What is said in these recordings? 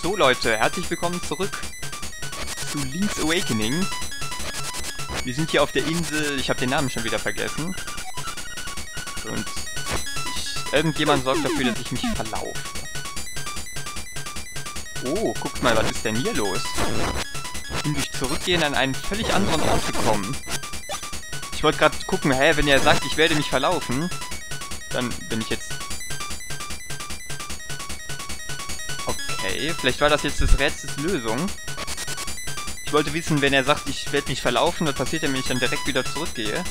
So Leute, herzlich willkommen zurück zu Link's Awakening. Wir sind hier auf der Insel, ich habe den Namen schon wieder vergessen. Und irgendjemand sorgt dafür, dass ich mich verlaufe. Oh, guckt mal, was ist denn hier los? Ich bin durch Zurückgehen an einen völlig anderen Ort gekommen. Ich wollte gerade gucken, hä, wenn er sagt, ich werde mich verlaufen, dann bin ich jetzt... Okay, vielleicht war das jetzt des Rätsels Lösung. Ich wollte wissen, wenn er sagt, ich werde mich verlaufen, was passiert denn, wenn ich dann direkt wieder zurückgehe?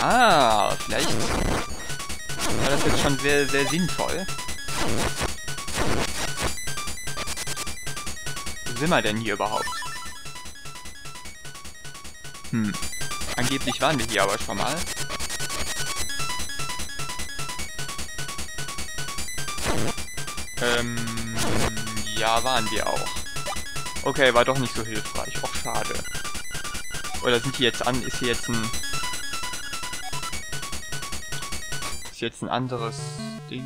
Ah, vielleicht war das jetzt schon sehr, sehr sinnvoll. Wo sind wir denn hier überhaupt? Hm. Angeblich waren wir hier aber schon mal. Ähm, ja, waren wir auch. Okay, war doch nicht so hilfreich. Och, schade. Oder sind die jetzt an... Ist hier jetzt ein... Ist jetzt ein anderes Ding?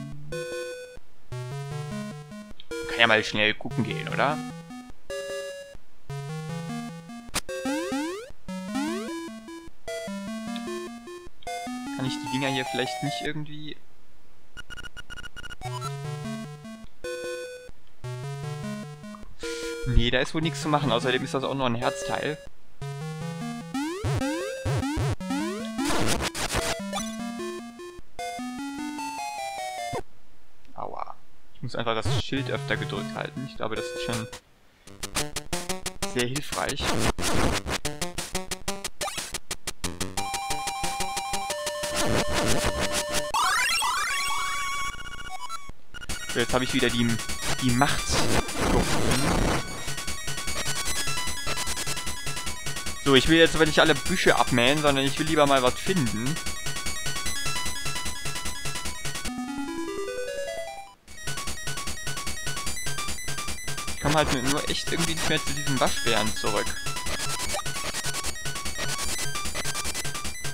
Kann ja mal schnell gucken gehen, oder? Kann ich die Dinger hier vielleicht nicht irgendwie... Nee, da ist wohl nichts zu machen. Außerdem ist das auch nur ein Herzteil. Aua. Ich muss einfach das Schild öfter gedrückt halten. Ich glaube, das ist schon sehr hilfreich. So, jetzt habe ich wieder die, die Macht gefunden. So, ich will jetzt aber nicht alle Büsche abmähen, sondern ich will lieber mal was finden. Ich komme halt nur echt irgendwie nicht mehr zu diesen Waschbären zurück.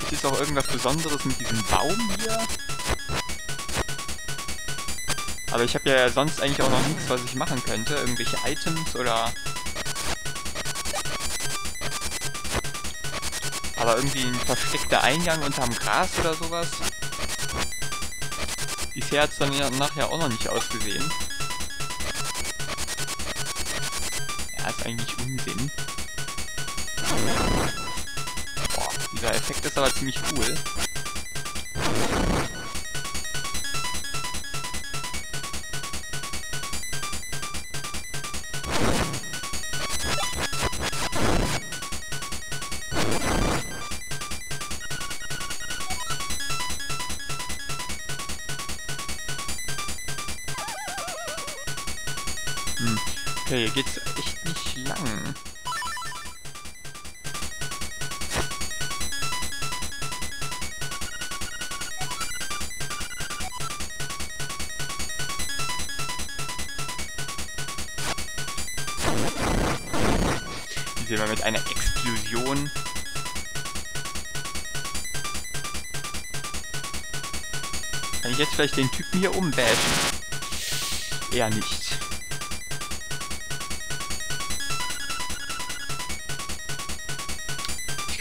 Ist jetzt auch irgendwas Besonderes mit diesem Baum hier? Aber ich habe ja sonst eigentlich auch noch nichts, was ich machen könnte. Irgendwelche Items oder... Aber irgendwie ein versteckter Eingang unterm Gras oder sowas. Bisher hat es dann ja nachher auch noch nicht ausgesehen. Ja, ist eigentlich Unsinn. Boah, dieser Effekt ist aber ziemlich cool. Hm. Okay, hier geht's echt nicht lang. Hier sehen wir mit einer Explosion. Kann ich jetzt vielleicht den Typen hier umbashen? Eher nicht.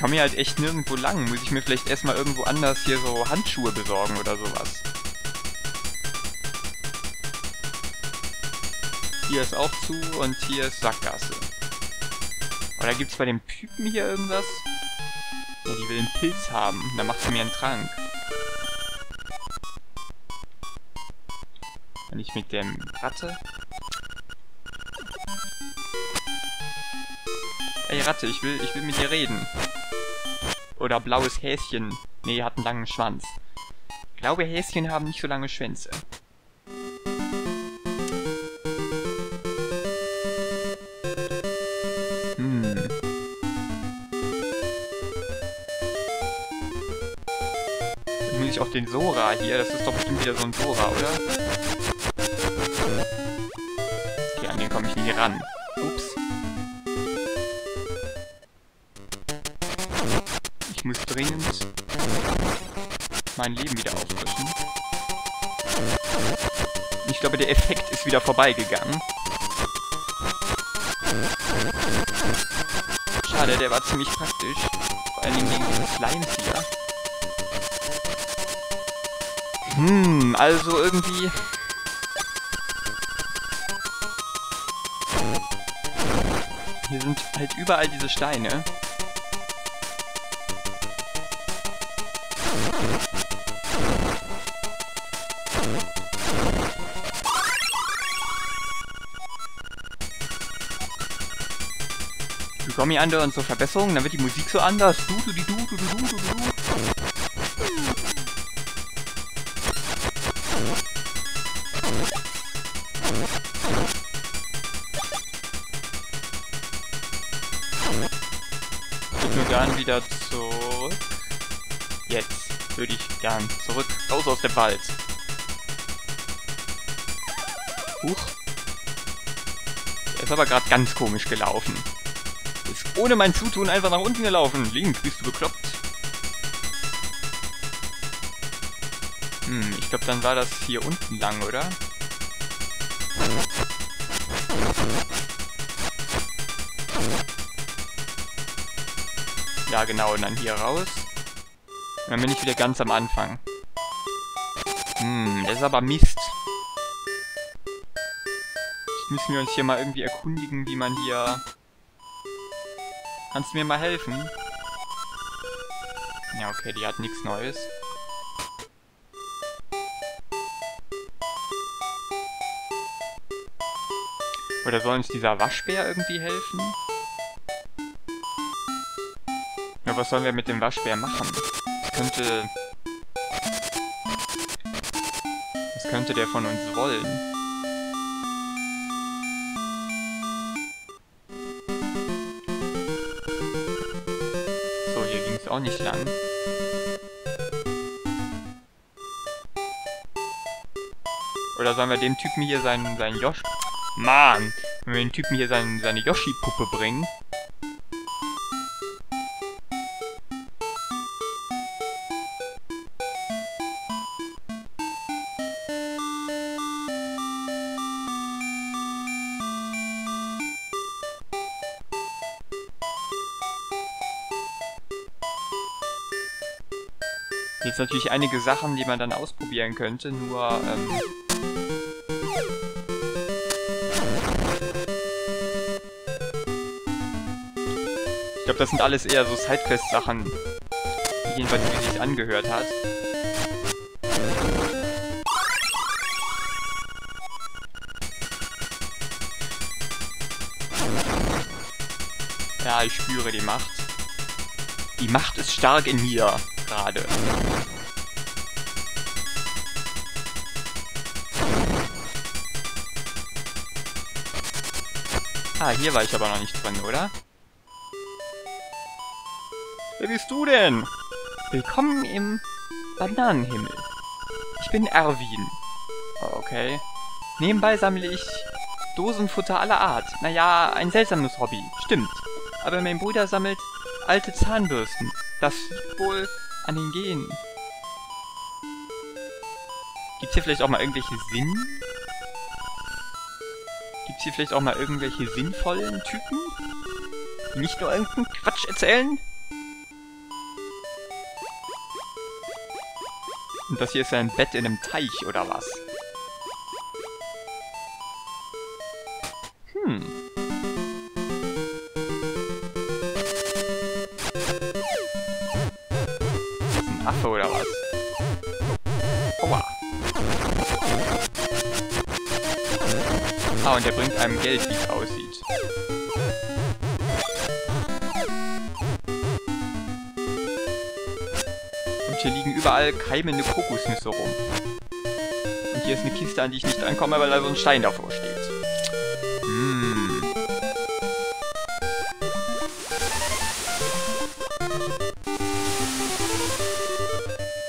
Komme hier halt echt nirgendwo lang. Muss ich mir vielleicht erstmal irgendwo anders hier so Handschuhe besorgen oder sowas. Hier ist auch zu und hier ist Sackgasse. Oder gibt's bei dem Typen hier irgendwas? Ja, die will einen Pilz haben. Dann macht sie mir einen Trank. Wenn ich mit dem Ratte... Ey Ratte, ich will, ich will mit dir reden. Oder blaues Häschen. Nee, hat einen langen Schwanz. Blaue Häschen haben nicht so lange Schwänze. Hm. Dann muss ich auch den Sora hier. Das ist doch bestimmt wieder so ein Sora, oder? Okay, an den komme ich nie ran. Ich muss dringend mein Leben wieder auffrischen. Ich glaube, der Effekt ist wieder vorbeigegangen. Schade, der war ziemlich praktisch. Vor allen Dingen gegen diese Slimes hier. Hm, also irgendwie... Hier sind halt überall diese Steine. Tommy Under und so Verbesserung, dann wird die Musik so anders. Du, du, du, du, du, du, du, du. Ich würde gern wieder zurück. Jetzt würde ich gern zurück. Raus aus dem Wald. Huch. Der ist aber gerade ganz komisch gelaufen ohne mein Zutun einfach nach unten gelaufen. Link, bist du bekloppt? Hm, ich glaube, dann war das hier unten lang, oder? Ja, genau, und dann hier raus. Dann bin ich wieder ganz am Anfang. Hm, das ist aber Mist. Jetzt müssen wir uns hier mal irgendwie erkundigen, wie man hier Kannst du mir mal helfen? Ja, okay, die hat nichts Neues. Oder soll uns dieser Waschbär irgendwie helfen? Ja, was sollen wir mit dem Waschbär machen? Was könnte... Was könnte der von uns wollen? Auch nicht lang. Oder sollen wir dem Typen hier seinen, seinen Yoshi... Mann! Wenn wir den Typen hier seinen, seine Yoshi-Puppe bringen... natürlich einige Sachen, die man dann ausprobieren könnte, nur... Ähm ich glaube, das sind alles eher so Sidequest-Sachen, jedenfalls wie sich angehört hat. Ja, ich spüre die Macht. Die Macht ist stark in mir gerade. Ah, hier war ich aber noch nicht drin, oder? Wer bist du denn? Willkommen im Bananenhimmel. Ich bin Erwin. Okay. Nebenbei sammle ich Dosenfutter aller Art. Naja, ein seltsames Hobby. Stimmt. Aber mein Bruder sammelt alte Zahnbürsten. Das wohl an den Genen. Gibt's hier vielleicht auch mal irgendwelche Sinn? Gibt's hier vielleicht auch mal irgendwelche sinnvollen Typen? Nicht nur irgendeinen Quatsch erzählen? Und das hier ist ja ein Bett in einem Teich, oder was? Einem Geld, wie es aussieht. Und hier liegen überall keimende Kokosnüsse rum. Und hier ist eine Kiste, an die ich nicht ankomme, weil da so ein Stein davor steht.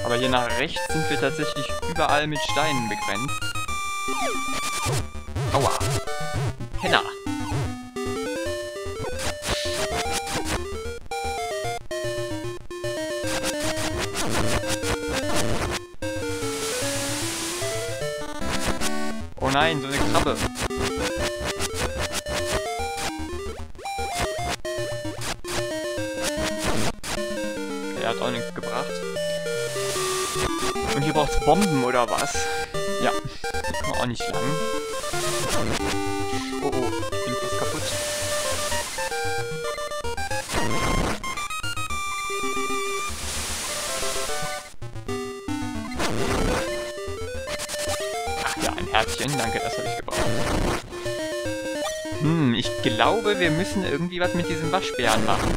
Aber hier nach rechts sind wir tatsächlich überall mit Steinen begrenzt. Aua. Henna. Oh nein, so eine Krabbe. Er hat auch nichts gebracht. Und hier braucht's Bomben oder was? Ja, die kommen auch nicht lang. Oh oh, bin fast kaputt. Ach ja, ein Herzchen, danke, das habe ich gebraucht. Hm, ich glaube, wir müssen irgendwie was mit diesen Waschbären machen.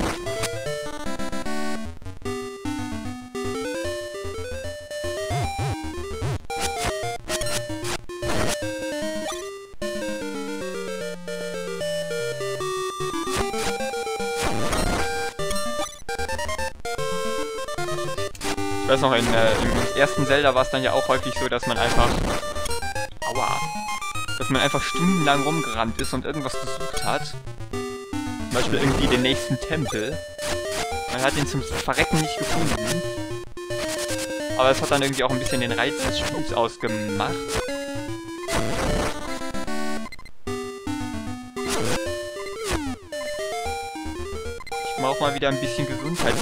Weiß noch, in, äh, im ersten Zelda war es dann ja auch häufig so, dass man einfach... Aua. Dass man einfach stundenlang rumgerannt ist und irgendwas gesucht hat. Zum Beispiel irgendwie den nächsten Tempel. Man hat ihn zum Verrecken nicht gefunden. Aber es hat dann irgendwie auch ein bisschen den Reiz des Spiels ausgemacht. Ich brauche mal wieder ein bisschen Gesundheit,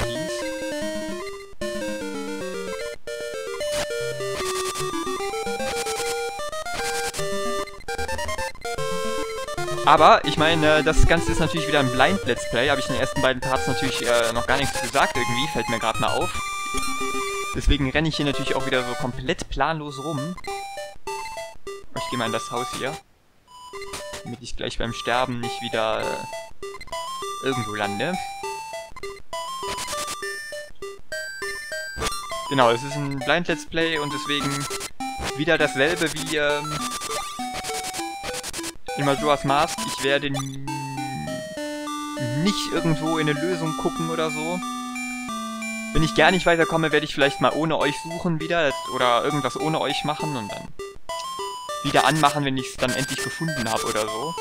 Aber, ich meine, das Ganze ist natürlich wieder ein Blind-Let's Play. Habe ich in den ersten beiden Parts natürlich äh, noch gar nichts gesagt irgendwie. Fällt mir gerade mal auf. Deswegen renne ich hier natürlich auch wieder so komplett planlos rum. Ich gehe mal in das Haus hier. Damit ich gleich beim Sterben nicht wieder äh, irgendwo lande. Genau, es ist ein Blind Let's Play und deswegen wieder dasselbe wie... Ähm, in Majora's Mask. Ich werde nicht irgendwo in eine Lösung gucken oder so. Wenn ich gar nicht weiterkomme, werde ich vielleicht mal ohne euch suchen wieder oder irgendwas ohne euch machen und dann wieder anmachen, wenn ich es dann endlich gefunden habe oder so.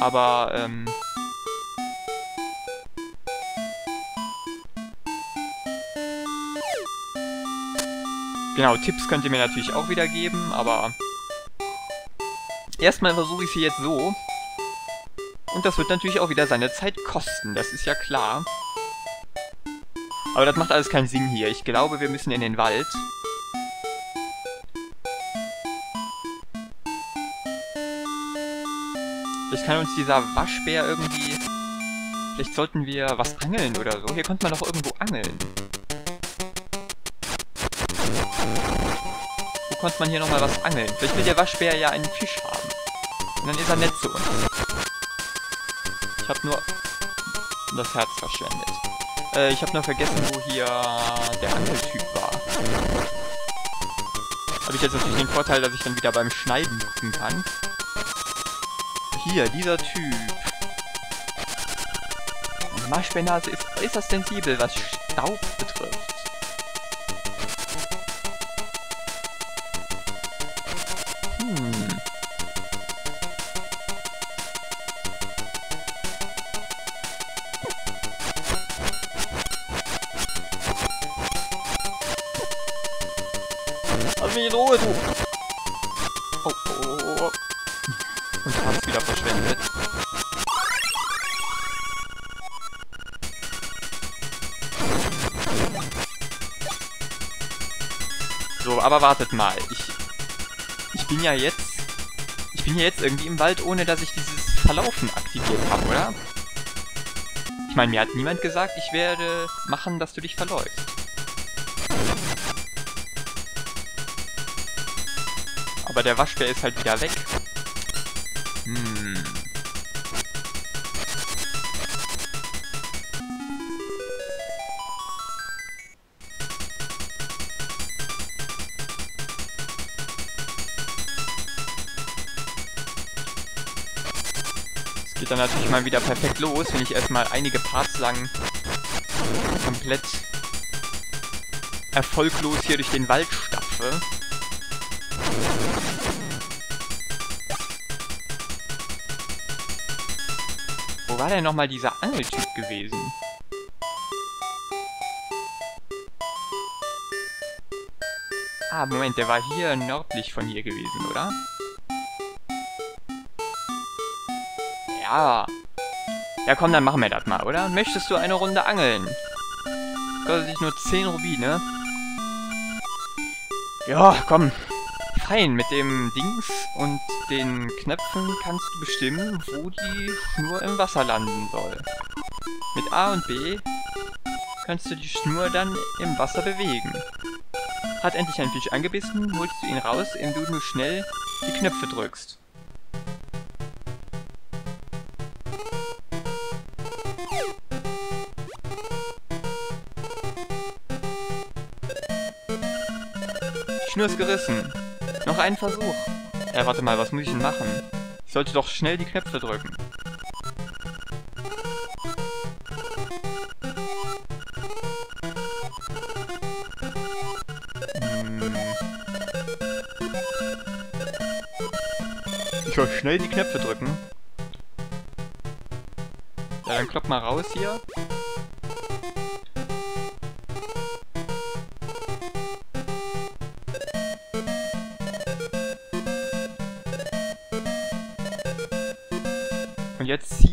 Aber, ähm... Genau, Tipps könnt ihr mir natürlich auch wieder geben, aber Erstmal versuche ich sie jetzt so. Und das wird natürlich auch wieder seine Zeit kosten, das ist ja klar. Aber das macht alles keinen Sinn hier. Ich glaube, wir müssen in den Wald. Vielleicht kann uns dieser Waschbär irgendwie... Vielleicht sollten wir was angeln oder so. Hier konnte man doch irgendwo angeln. Wo konnte man hier nochmal was angeln? Vielleicht will der Waschbär ja einen Fisch. Und dann ist er nett zu uns. Ich habe nur das Herz verschwendet. Äh, ich habe nur vergessen, wo hier der Angeltyp war. Habe ich jetzt natürlich den Vorteil, dass ich dann wieder beim Schneiden gucken kann. Hier, dieser Typ. Die Marschbärnase ist äußerst sensibel, was Staub betrifft. Mich in Ruhe, du! Oh, oh, oh. Und fast wieder verschwendet. So, aber wartet mal. Ich, ich bin ja jetzt... Ich bin ja jetzt irgendwie im Wald, ohne dass ich dieses Verlaufen aktiviert habe, oder? Ich meine, mir hat niemand gesagt, ich werde machen, dass du dich verläufst. Aber der Waschbär ist halt wieder weg. Hm. Es geht dann natürlich mal wieder perfekt los, wenn ich erstmal einige Parts lang komplett erfolglos hier durch den Wald stapfe. Wo war denn nochmal dieser Angeltyp gewesen? Ah, Moment, der war hier nördlich von hier gewesen, oder? Ja. Ja, komm, dann machen wir das mal, oder? Möchtest du eine Runde angeln? Kostet sich nur 10 Rubine. Ja, komm. Fein, mit dem Dings und den Knöpfen kannst du bestimmen, wo die Schnur im Wasser landen soll. Mit A und B kannst du die Schnur dann im Wasser bewegen. Hat endlich ein Fisch angebissen, holst du ihn raus, indem du nur schnell die Knöpfe drückst. Schnur ist gerissen. Noch ein Versuch. Ja, warte mal, was muss ich denn machen? Ich sollte doch schnell die Knöpfe drücken. Ich soll schnell die Knöpfe drücken. Ja, dann klopp mal raus hier.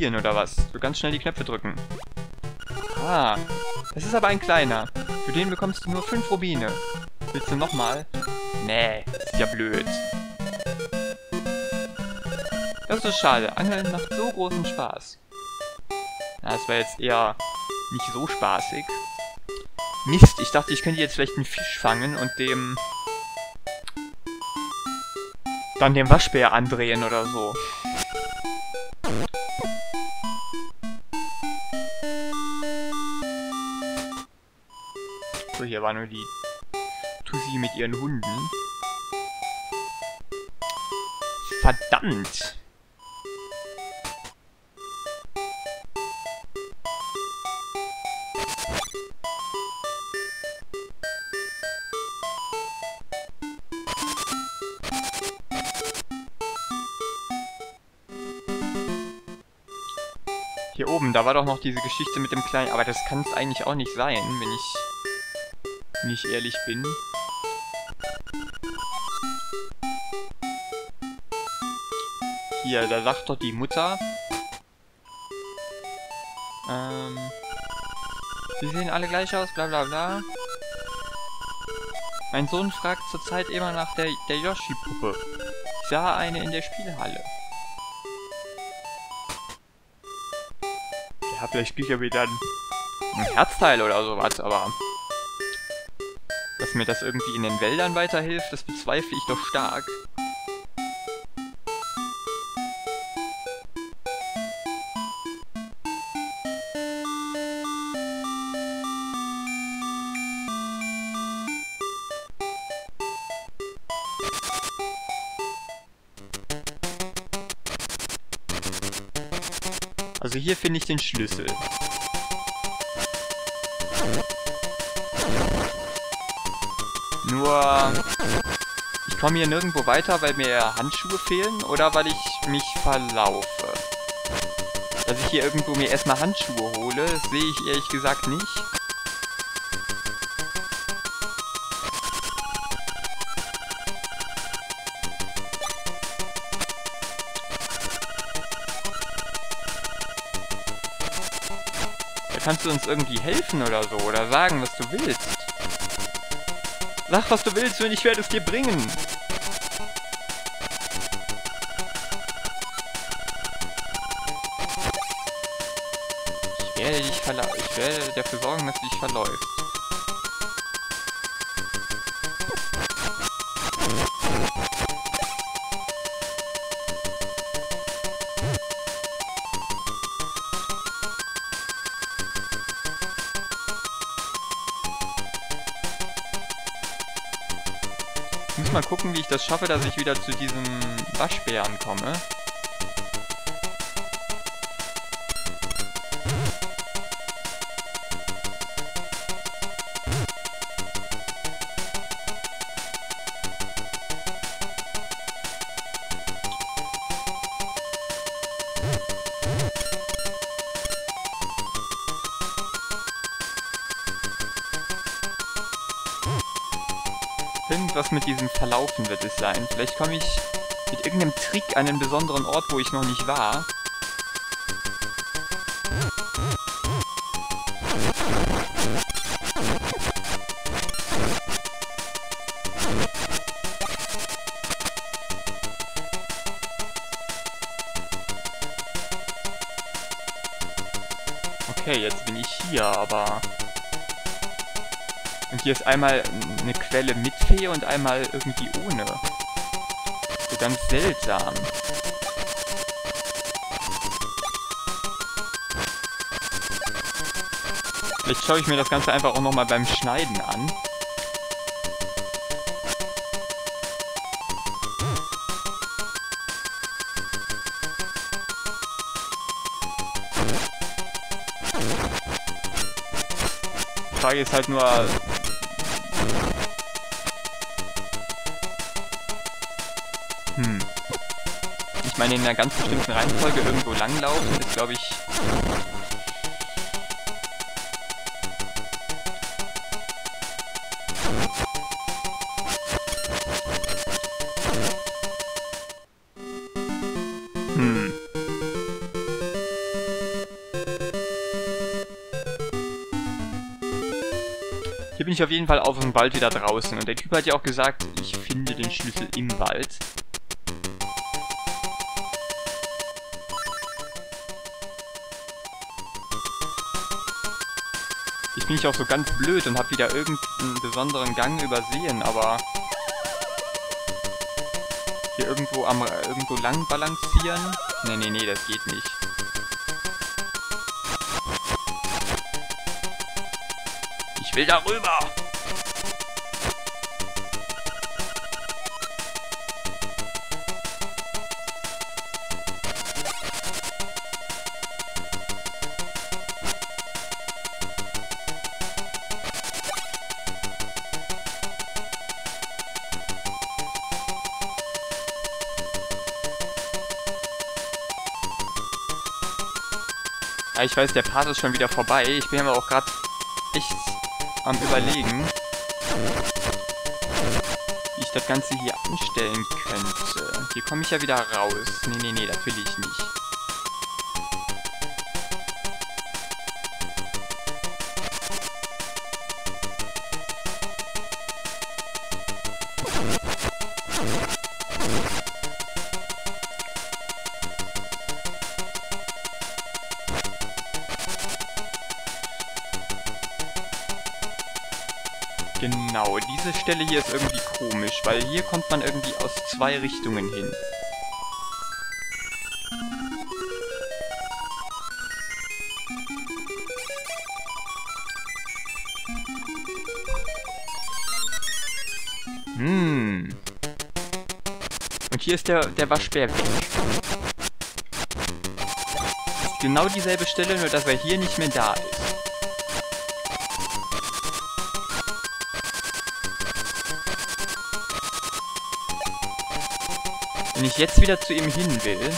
Ziehen, oder was? So ganz schnell die Knöpfe drücken. Ah, das ist aber ein kleiner. Für den bekommst du nur 5 Rubine. Willst du nochmal? Nee, ist ja blöd. Das ist schade. Angeln macht so großen Spaß. Na, das war jetzt eher nicht so spaßig. Mist, ich dachte, ich könnte jetzt vielleicht einen Fisch fangen und dem... dann den Waschbär andrehen oder so. War nur die Tussi mit ihren Hunden. Verdammt! Hier oben, da war doch noch diese Geschichte mit dem kleinen... Aber das kann es eigentlich auch nicht sein, wenn ich... Ich ehrlich bin. Hier, da sagt doch die Mutter... Ähm... Sie sehen alle gleich aus, bla bla bla. Mein Sohn fragt zurzeit immer nach der, der Yoshi-Puppe. Ich sah eine in der Spielhalle. Ja, vielleicht ich ja wieder ein Herzteil oder sowas, aber... Dass mir das irgendwie in den Wäldern weiterhilft, das bezweifle ich doch stark. Also hier finde ich den Schlüssel. Nur... Ich komme hier nirgendwo weiter, weil mir Handschuhe fehlen oder weil ich mich verlaufe. Dass ich hier irgendwo mir erstmal Handschuhe hole, sehe ich ehrlich gesagt nicht. kannst du uns irgendwie helfen oder so? Oder sagen, was du willst? Sag, was du willst und ich werde es dir bringen. Ich werde dich verla Ich werde dafür sorgen, dass du dich verläufst. Mal gucken, wie ich das schaffe, dass ich wieder zu diesem Waschbären komme. Wird es sein. Vielleicht komme ich mit irgendeinem Trick an einen besonderen Ort, wo ich noch nicht war. Okay, jetzt bin ich hier, aber... Und hier ist einmal eine Quelle mit Fee und einmal irgendwie ohne. So ganz seltsam. Vielleicht schaue ich mir das Ganze einfach auch nochmal beim Schneiden an. Die Frage ist halt nur, meine, in einer ganz bestimmten Reihenfolge irgendwo langlaufen ist, glaube ich... Hm. Hier bin ich auf jeden Fall auf dem Wald wieder draußen. Und der Typ hat ja auch gesagt, ich finde den Schlüssel im Wald. Bin ich auch so ganz blöd und habe wieder irgendeinen besonderen Gang übersehen, aber... Hier irgendwo am irgendwo lang balancieren? Nee, nee, nee, das geht nicht. Ich will darüber! Ja, ich weiß, der Part ist schon wieder vorbei. Ich bin aber auch gerade echt am überlegen, wie ich das Ganze hier anstellen könnte. Hier komme ich ja wieder raus. Nee, nee, nee, das will ich nicht. Diese Stelle hier ist irgendwie komisch, weil hier kommt man irgendwie aus zwei Richtungen hin. Hm. Und hier ist der, der Waschbär weg. Genau dieselbe Stelle, nur dass er hier nicht mehr da ist. Wenn ich jetzt wieder zu ihm hin will...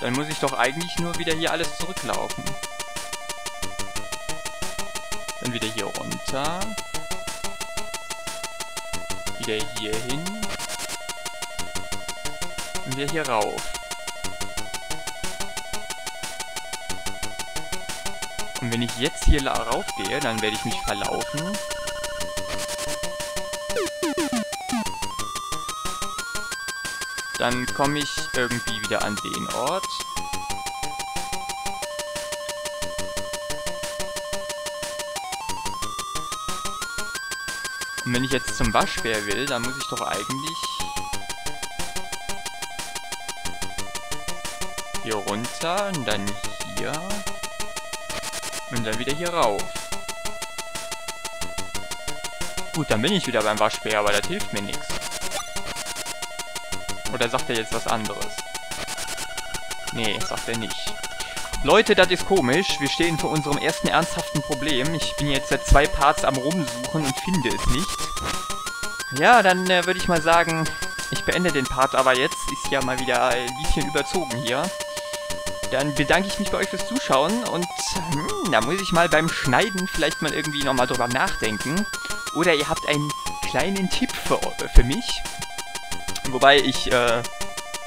Dann muss ich doch eigentlich nur wieder hier alles zurücklaufen. Dann wieder hier runter. Wieder hier hin. Und wieder hier rauf. Und wenn ich jetzt hier raufgehe, dann werde ich mich verlaufen. Dann komme ich irgendwie wieder an den Ort. Und wenn ich jetzt zum Waschbär will, dann muss ich doch eigentlich hier runter und dann hier. Und dann wieder hier rauf. Gut, dann bin ich wieder beim Waschbär, aber das hilft mir nichts. Oder sagt er jetzt was anderes? Nee, sagt er nicht. Leute, das ist komisch. Wir stehen vor unserem ersten ernsthaften Problem. Ich bin jetzt seit zwei Parts am rumsuchen und finde es nicht. Ja, dann äh, würde ich mal sagen, ich beende den Part aber jetzt. Ist ja mal wieder ein bisschen überzogen hier. Dann bedanke ich mich bei euch fürs Zuschauen und hm, da muss ich mal beim Schneiden vielleicht mal irgendwie nochmal drüber nachdenken. Oder ihr habt einen kleinen Tipp für, für mich. Wobei ich äh,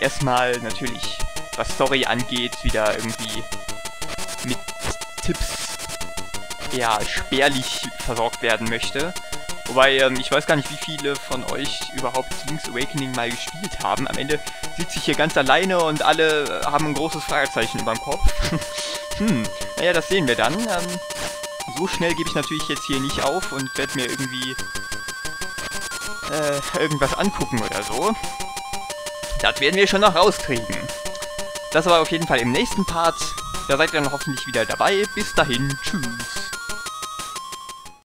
erstmal natürlich, was Story angeht, wieder irgendwie mit Tipps eher spärlich versorgt werden möchte. Wobei, ähm, ich weiß gar nicht, wie viele von euch überhaupt Link's Awakening mal gespielt haben. Am Ende sitze ich hier ganz alleine und alle haben ein großes Fragezeichen über dem Kopf. hm, naja, das sehen wir dann. Ähm, so schnell gebe ich natürlich jetzt hier nicht auf und werde mir irgendwie äh, irgendwas angucken oder so. Das werden wir schon noch rauskriegen. Das aber auf jeden Fall im nächsten Part. Da seid ihr dann hoffentlich wieder dabei. Bis dahin, tschüss.